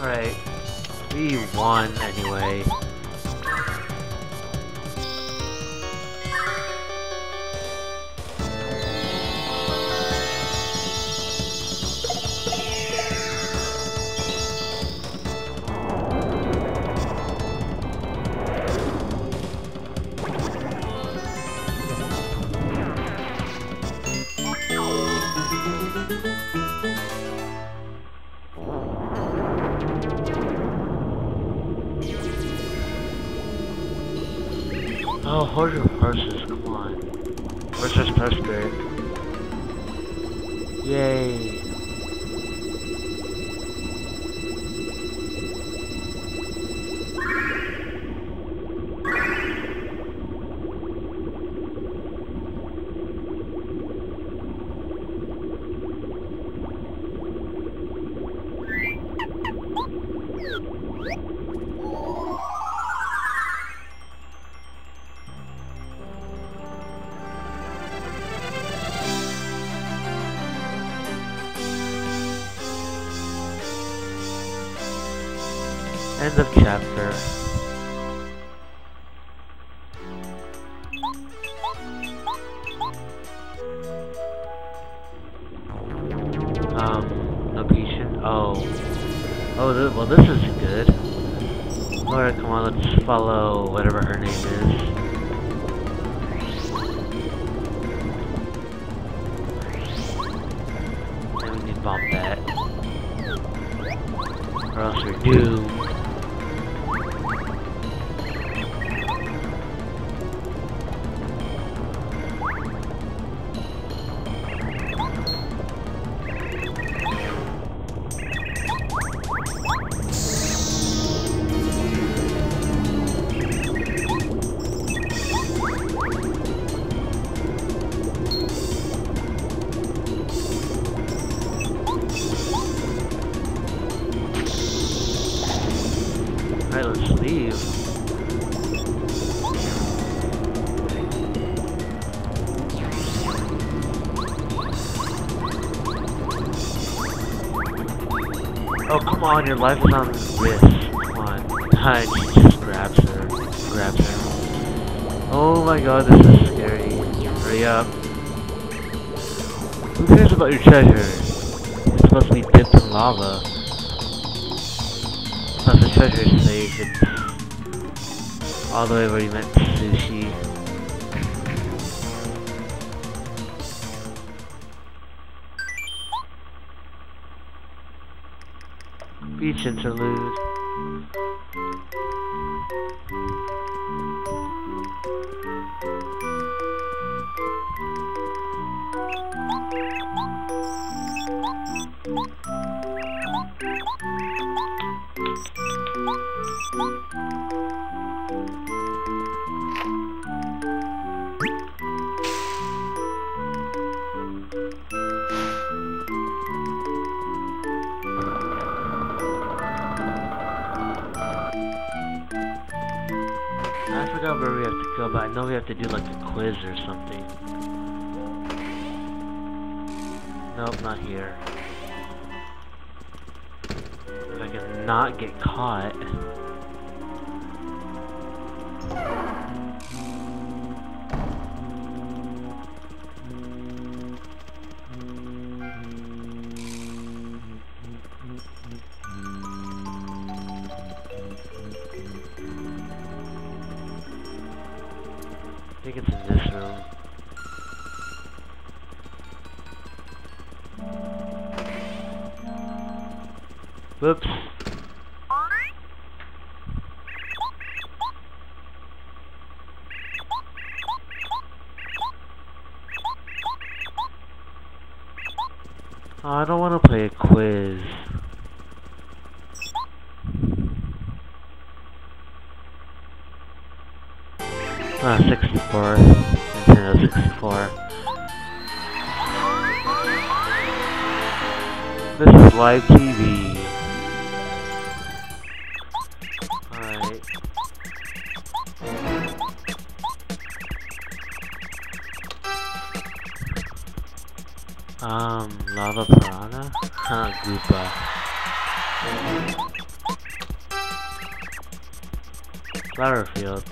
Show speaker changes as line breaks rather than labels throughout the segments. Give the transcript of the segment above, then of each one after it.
Alright. We won anyway. Oh, hold your horses, come on. Where's this Presbyterian? Yay. Um, location. Oh. Oh, th well, this is good. Alright, come on, let's follow whatever her name is. We need to bomb that. Or else we're doomed. Come on, your life is on risk. Come on. Hi, she just grabs her. Grabs her. Oh my god, this is scary. Hurry up. Who cares about your treasure? It's supposed to be dipped in lava. Plus the treasure is. It's all the way where you meant Peach interlude. Go, but I know we have to do like a quiz or something. Nope, not here. If I can not get caught. Whoops. Oh, I don't want to play a quiz. Ah, 64. Nintendo 64. This is live TV. group. Uh, flower fields.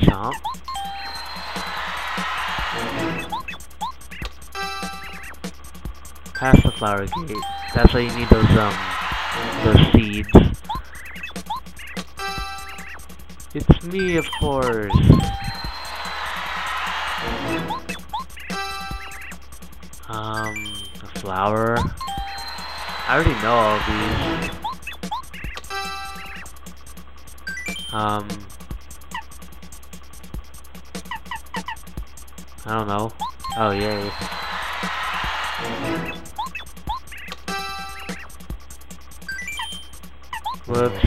Chomp. Pass the flower gate. That's why you need those um those seeds. It's me, of course. Flower. I already know all these. Um, I don't know. Oh, yay. Whoops.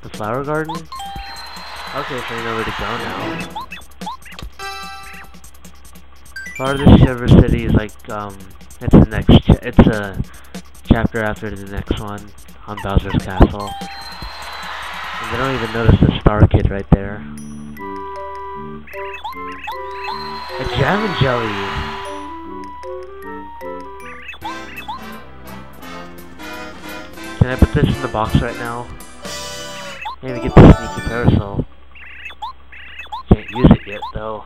The flower garden? Okay, so I know where to go now. Farthest Shiver City is like, um, it's the next, it's a chapter after the next one on Bowser's Castle. And I don't even notice the Star Kid right there. A jam and jelly! Can I put this in the box right now? Maybe get the sneaky parasol. Can't use it yet though.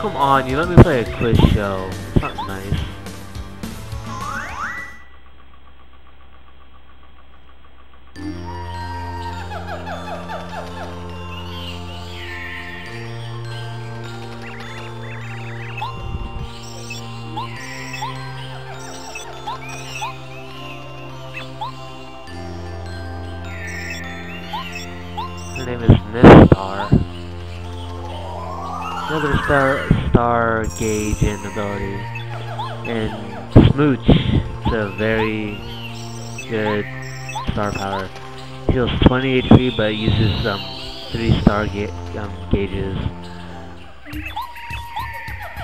Come on, you let me play a quiz show. Another star star gauge and ability. And Smooch it's a very good star power. Heals 20 HP but uses um three star ga um, gauges.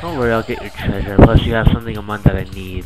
Don't worry, I'll get your treasure. Plus you have something a month that I need.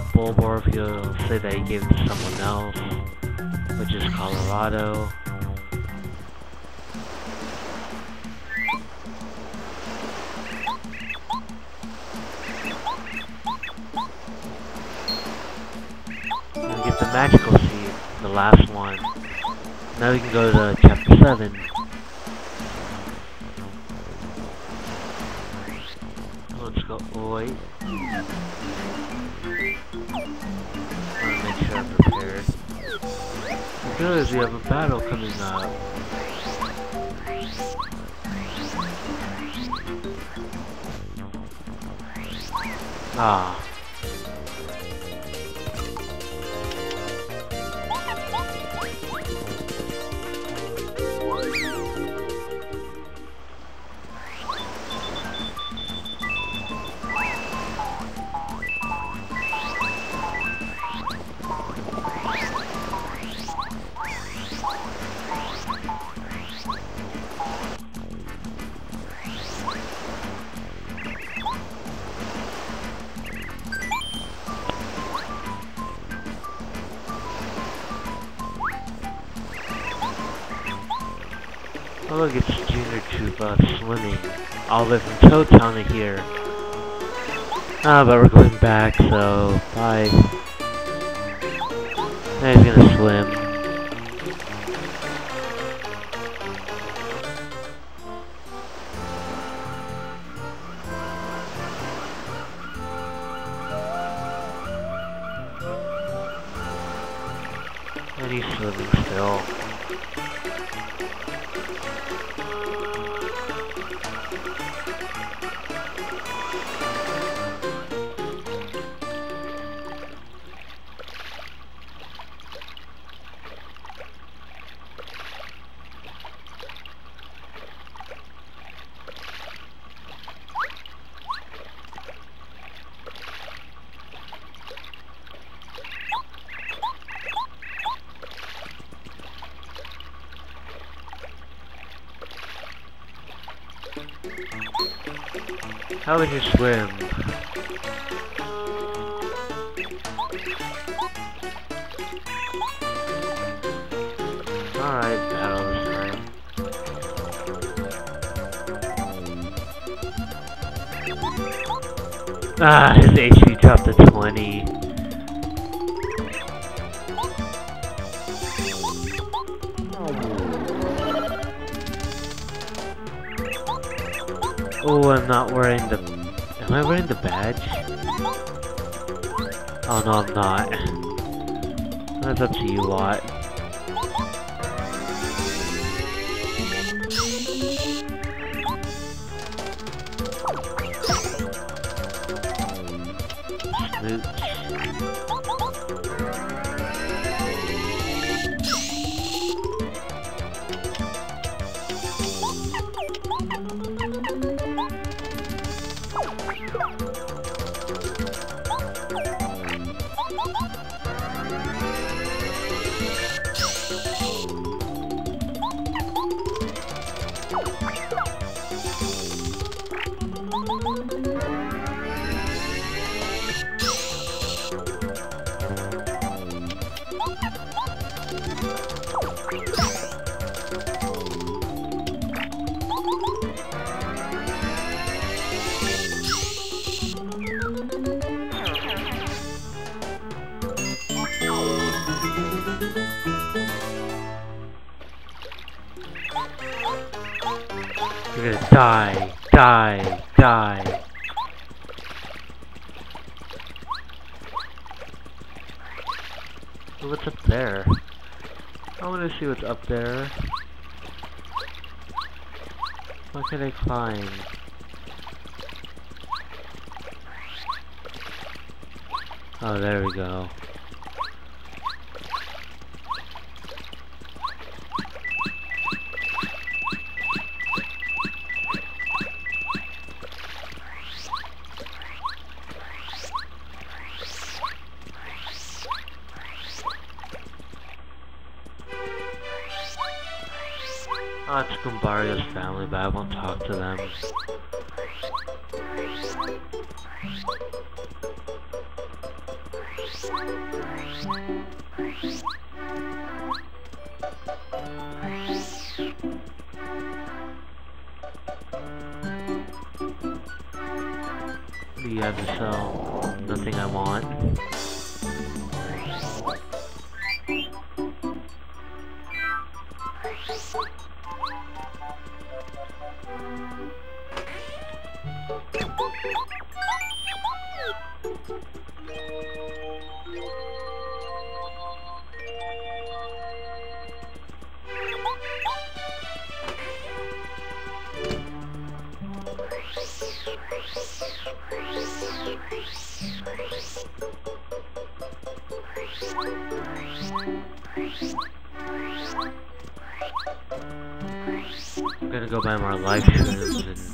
Talks about Bub-ulb, he'll say that he gave it to someone else, which is Kolorado. And get the magical seed, the last one. Now we can go to chapter 7. Let's go. Oh, wait. Because we have a battle coming up. Ah. It's Junior Troopa swimming all the way from to here. Ah, but we're going back, so bye. Now he's gonna swim. How would you swim? Alright, battle this time. Ah, his HP dropped to 20. Oh, I'm not wearing the... Am I wearing the badge? Oh no, I'm not. That's up to you, Watt. You're die, die, die. What's up there? I wanna see what's up there. What can I climb? Oh, there we go. It's Goombario's family, but I won't talk to them. I'm gonna go buy more life.